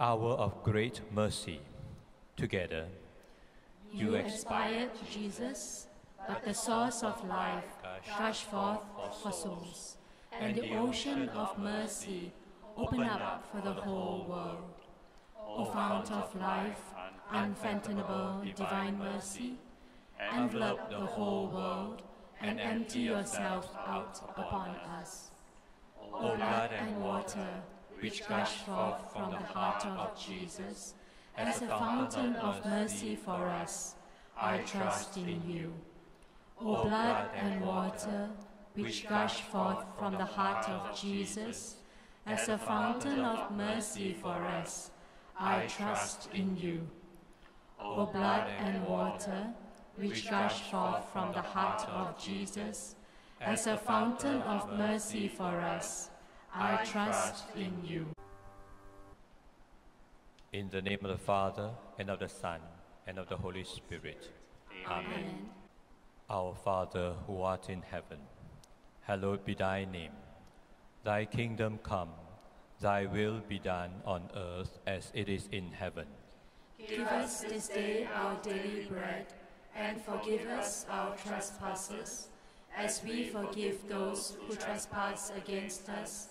hour of great mercy. Together, You expired, Jesus, but the source of life gush forth for souls, and the ocean of mercy open up for the whole world. O fount of life, unfathomable divine mercy, envelop the whole world and empty yourself out upon us. O blood and water, which gush forth from the heart of Jesus, as a fountain of mercy for us, I trust in you. O blood and water, which gush forth from the heart of Jesus, as a fountain of mercy for us, I trust in you. O blood and water, which gush forth from the heart of Jesus, as a fountain of mercy for us, I trust in you. in the name of the Father, and of the Son, and of the Holy Spirit. Amen. Our Father who art in heaven, hallowed be thy name. Thy kingdom come, thy will be done on earth as it is in heaven. Give us this day our daily bread, and forgive us our trespasses, as we forgive those who trespass against us.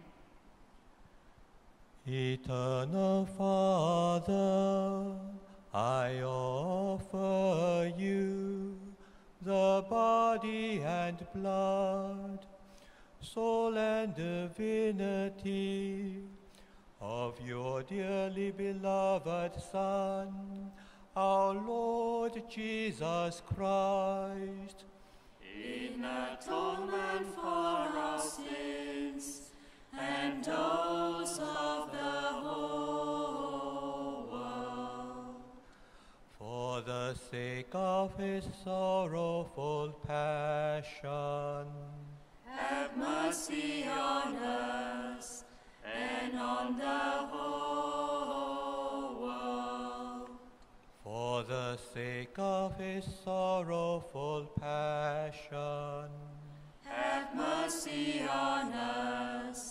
Eternal Father, I offer you the body and blood, soul and divinity of your dearly beloved Son, our Lord Jesus Christ. In atonement for our sins and those of the whole world. For the sake of his sorrowful passion, Have mercy on us and on the whole world. for the sake of his sorrowful passion, Have mercy on us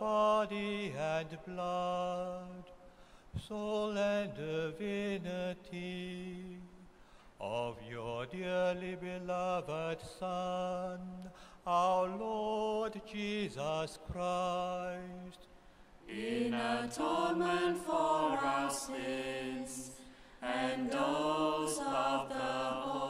body and blood, soul and divinity of your dearly beloved Son, our Lord Jesus Christ. In atonement for our sins and those of the whole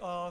of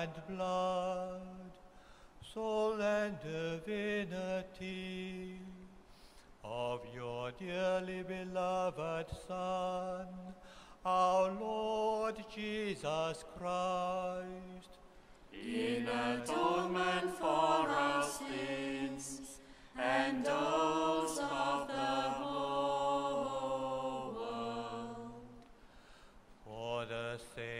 and blood, soul and divinity of your dearly beloved Son, our Lord Jesus Christ. In atonement for our sins and those of the whole world. For the sake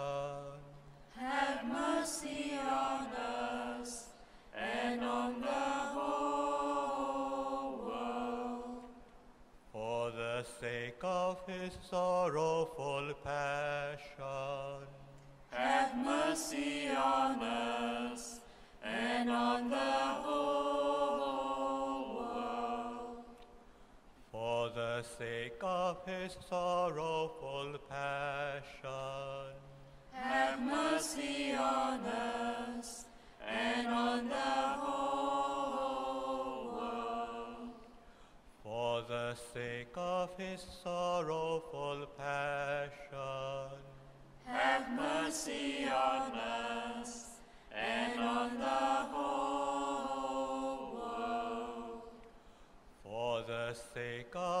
Sorrowful passion. Have mercy on us and on the whole world. For the sake of his sorrowful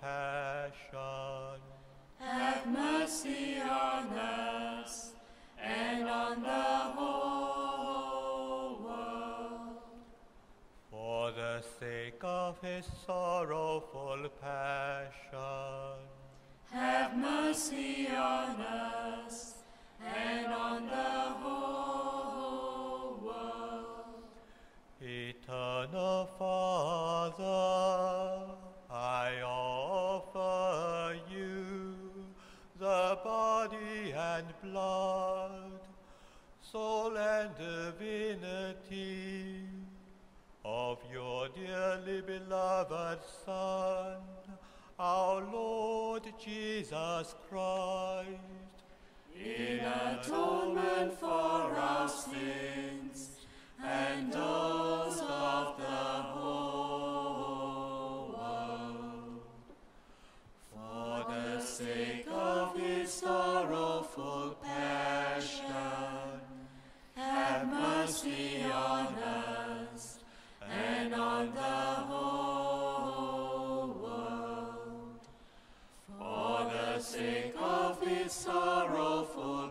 passion. Have mercy on body and blood, soul and divinity of your dearly beloved Son, our Lord Jesus Christ. In atonement for our sins and those of the sorrowful passion, have mercy on us and on the whole world. For the sake of his sorrowful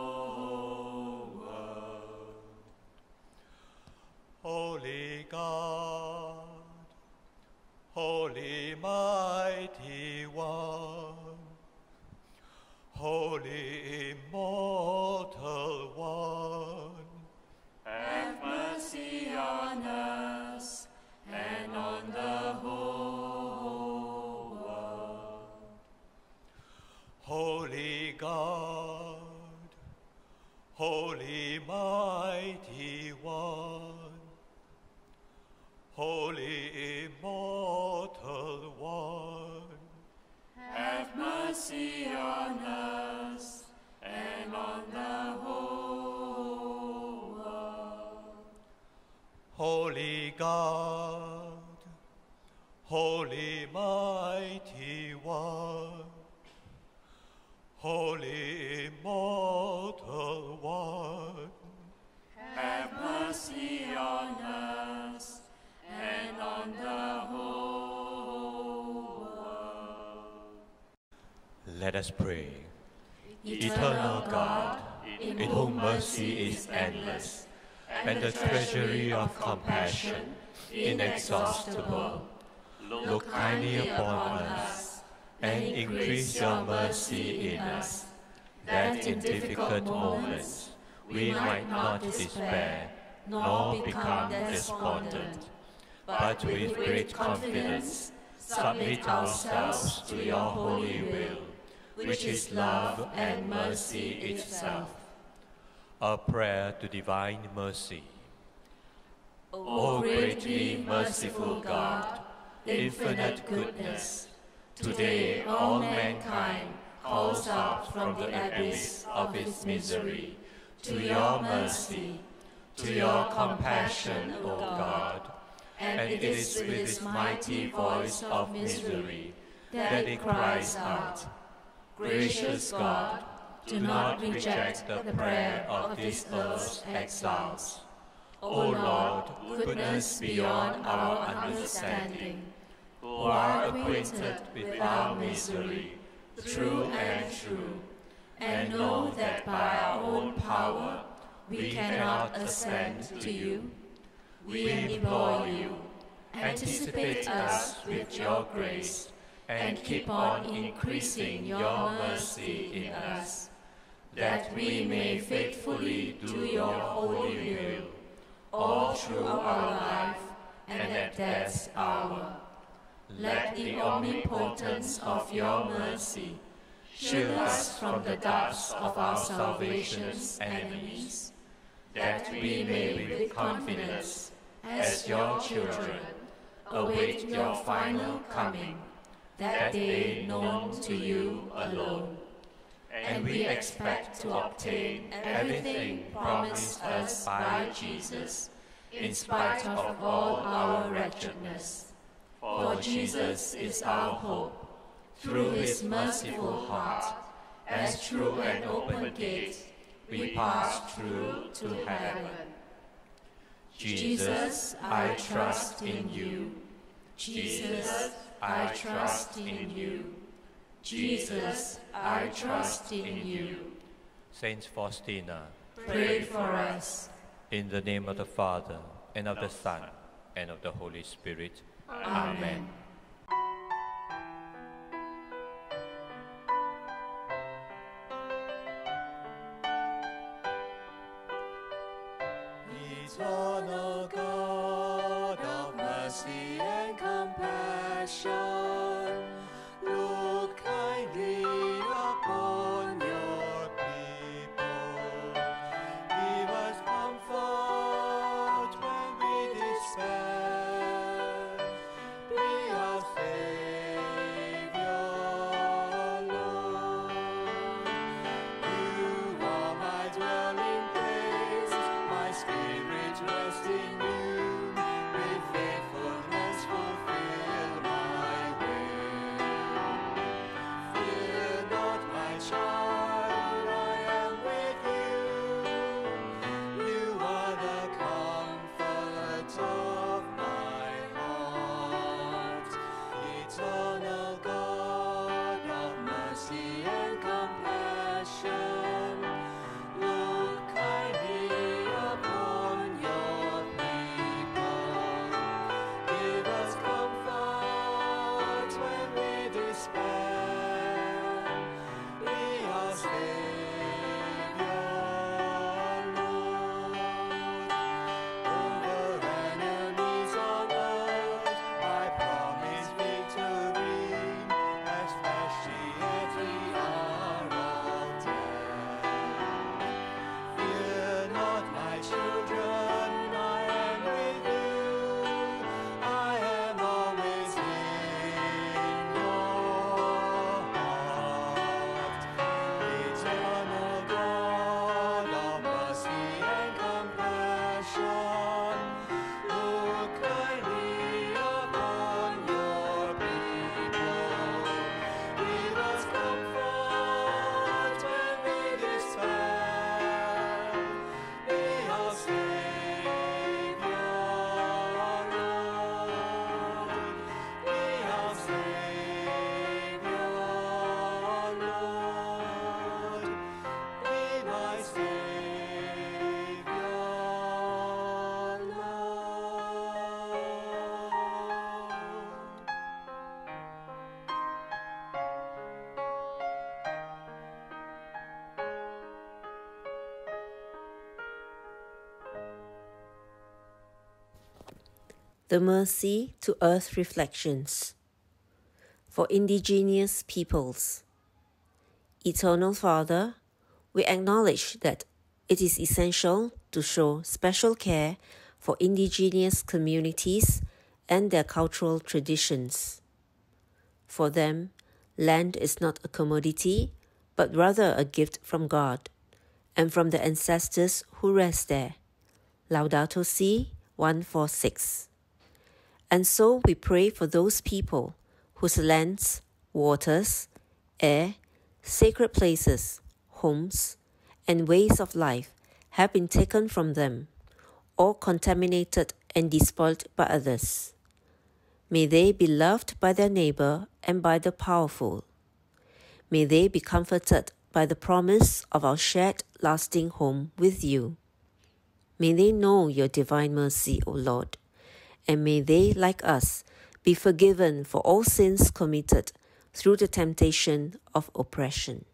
Holy God, Let us pray. Eternal God, in whom mercy is endless, and the treasury of compassion inexhaustible, look kindly upon us, and increase your mercy in us, that in difficult moments we might not despair, nor become despondent, but with great confidence submit ourselves to your holy will, which is love and mercy itself. A prayer to divine mercy. O greatly merciful God, infinite goodness, today all mankind calls out from the abyss of its misery to your mercy, to your compassion, O God, and it is with its mighty voice of misery that it cries out, Gracious God, do not reject the prayer of this earth's exiles. O Lord, goodness beyond our understanding, who are acquainted with our misery, true and true, and know that by our own power we cannot ascend to you. We implore you, anticipate us with your grace, and keep on increasing your mercy in us, that we may faithfully do your holy will all through our life and at death's hour. Let the omnipotence of your mercy shield us from the darts of our salvation's enemies, that we may with confidence, as your children, await your final coming, that day known to you alone. And we expect to obtain everything promised us by Jesus, in spite of all our wretchedness. For Jesus is our hope, through his merciful heart, as through an open gate, we pass through to heaven. Jesus, I trust in you. Jesus, I trust in you. Jesus, I trust in you. Saint Faustina, pray for us. in the name of the Father, and of the Son, and of the Holy Spirit. Amen. Eternal God The Mercy to Earth Reflections for Indigenous Peoples. Eternal Father, we acknowledge that it is essential to show special care for indigenous communities and their cultural traditions. For them, land is not a commodity, but rather a gift from God and from the ancestors who rest there. Laudato Si 146. And so we pray for those people whose lands, waters, air, sacred places, homes, and ways of life have been taken from them, or contaminated and despoiled by others. May they be loved by their neighbor and by the powerful. May they be comforted by the promise of our shared lasting home with you. May they know your divine mercy, O Lord, and may they, like us, be forgiven for all sins committed through the temptation of oppression.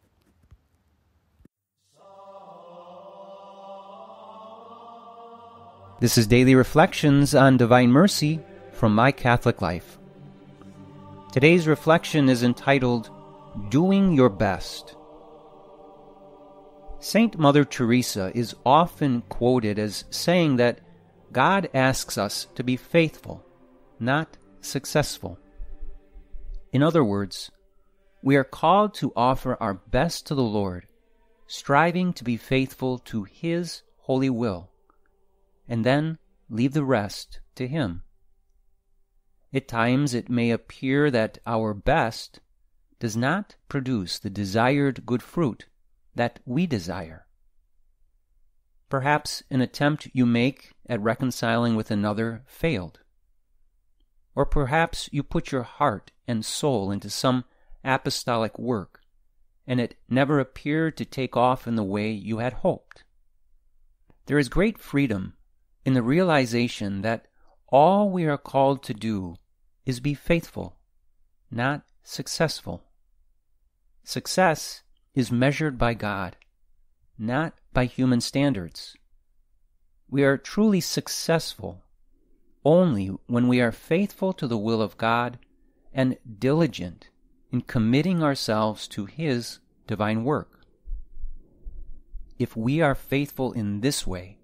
This is Daily Reflections on Divine Mercy from My Catholic Life. Today's reflection is entitled Doing Your Best. Saint Mother Teresa is often quoted as saying that God asks us to be faithful, not successful. In other words, we are called to offer our best to the Lord, striving to be faithful to His holy will, and then leave the rest to Him. At times it may appear that our best does not produce the desired good fruit that we desire. Perhaps an attempt you make at reconciling with another failed. Or perhaps you put your heart and soul into some apostolic work, and it never appeared to take off in the way you had hoped. There is great freedom in the realization that all we are called to do is be faithful, not successful. Success is measured by God, not by human standards. We are truly successful only when we are faithful to the will of God and diligent in committing ourselves to His divine work. If we are faithful in this way,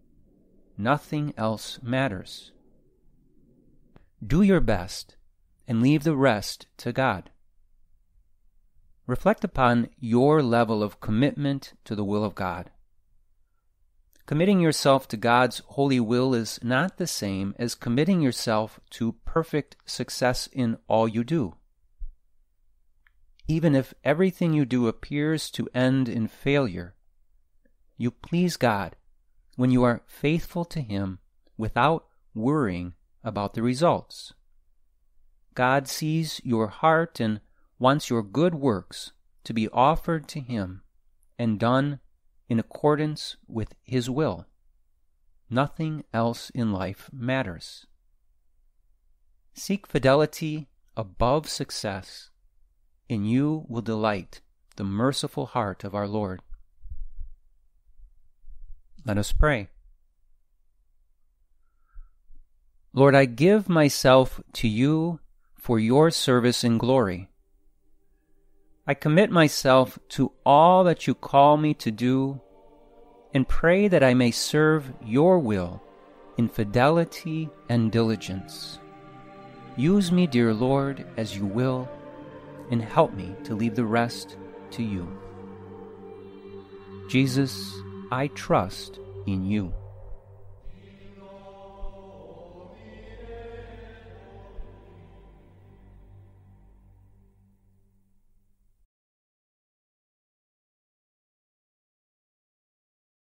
nothing else matters. Do your best and leave the rest to God. Reflect upon your level of commitment to the will of God. Committing yourself to God's holy will is not the same as committing yourself to perfect success in all you do. Even if everything you do appears to end in failure, you please God when you are faithful to Him without worrying about the results. God sees your heart and wants your good works to be offered to Him and done in accordance with His will. Nothing else in life matters. Seek fidelity above success, and you will delight the merciful heart of our Lord. Let us pray. Lord, I give myself to you for your service and glory. I commit myself to all that you call me to do and pray that I may serve your will in fidelity and diligence. Use me, dear Lord, as you will, and help me to leave the rest to you. Jesus, I trust in you.